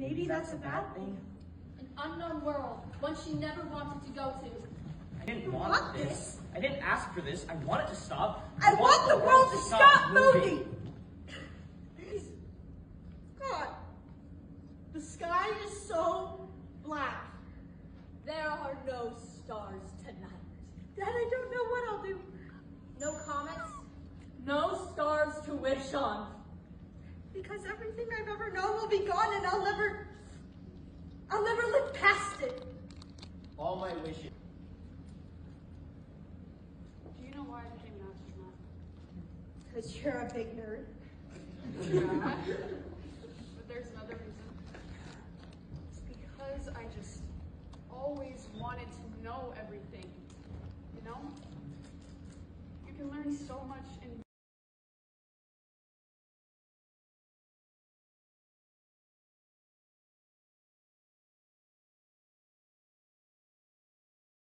Maybe that's a bad thing. An unknown world, one she never wanted to go to. I didn't You want, want this. this? I didn't ask for this. I want it to stop. I want the world to stop moving! Please. God. The sky is so black. There are no stars tonight. Dad, I don't know what I'll do. No comets, no stars to wish on. Because everything I've ever known I'll never, I'll never look past it. All my wishes. Do you know why I became an astronaut? Because you're a big nerd. Yeah. but there's another reason. It's because I just always wanted to know everything. You know? You can learn so much